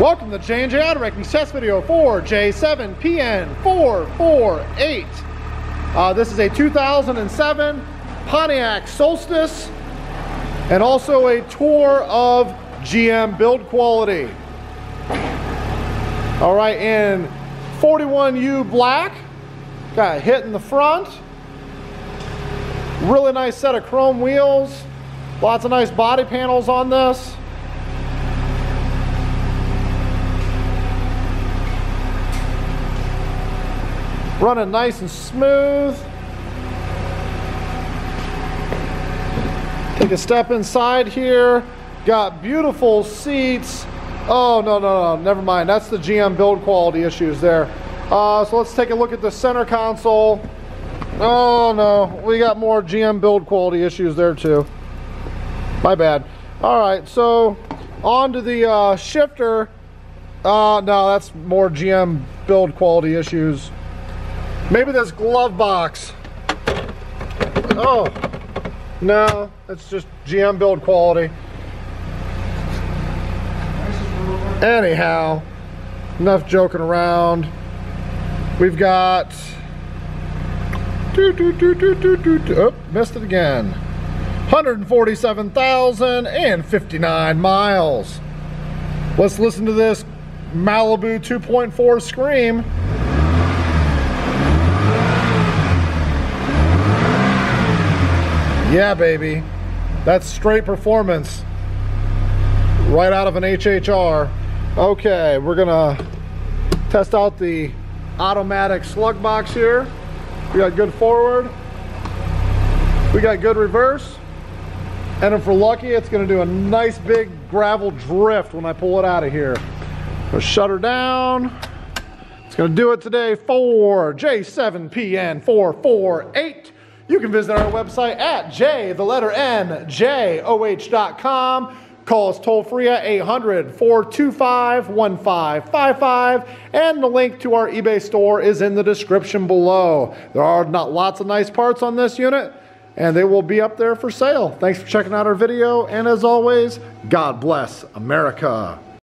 Welcome to J&J Auto Wrecking test video for J7PN448. Uh, this is a 2007 Pontiac Solstice and also a tour of GM build quality. All right, in 41U black, got a hit in the front. Really nice set of chrome wheels. Lots of nice body panels on this. Running nice and smooth. Take a step inside here. Got beautiful seats. Oh, no, no, no, never mind. That's the GM build quality issues there. Uh, so let's take a look at the center console. Oh, no, we got more GM build quality issues there too. My bad. All right, so on to the uh, shifter. Uh, no, that's more GM build quality issues. Maybe this glove box. Oh, no, it's just GM build quality. Anyhow, enough joking around. We've got, doo, doo, doo, oh, missed it again. 147,059 miles. Let's listen to this Malibu 2.4 scream. Yeah, baby. That's straight performance. Right out of an HHR. Okay, we're gonna test out the automatic slug box here. We got good forward. We got good reverse. And if we're lucky, it's gonna do a nice big gravel drift when I pull it out of here. We'll shut her down. It's gonna do it today for J7PN448. You can visit our website at J, the letter N, J-O-H.com. Call us toll free at 800 425 1555. And the link to our eBay store is in the description below. There are not lots of nice parts on this unit, and they will be up there for sale. Thanks for checking out our video, and as always, God bless America.